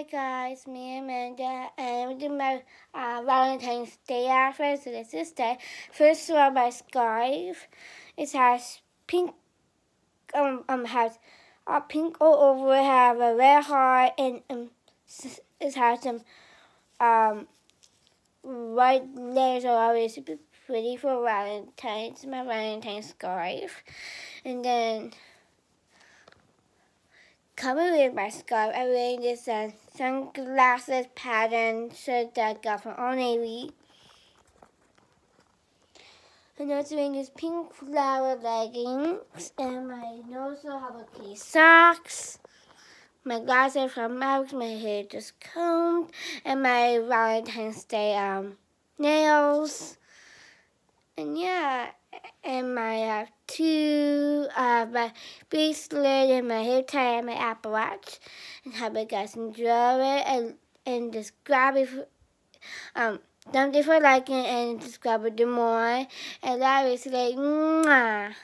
Hi guys, me Amanda, and we did my uh, Valentine's Day outfit. So this is day. First of all, my scarf. It has pink. Um, um has uh, pink all over. It have a red heart, and um, it has some um white layers. So always super pretty for Valentine's. My Valentine's scarf, and then covered with my scarf. I wearing this sunglasses pattern shirt that I got from Old Navy. And also wearing these pink flower leggings. And also have a key socks. My glasses from Max, my hair just combed. And my Valentine's Day um, nails. And yeah, and my uh, two uh, my bracelet and my hair tie and my Apple Watch, and hope you guys enjoy it and and just grab it. For, um, don't for liking and subscribe to more. And I was like, mwah.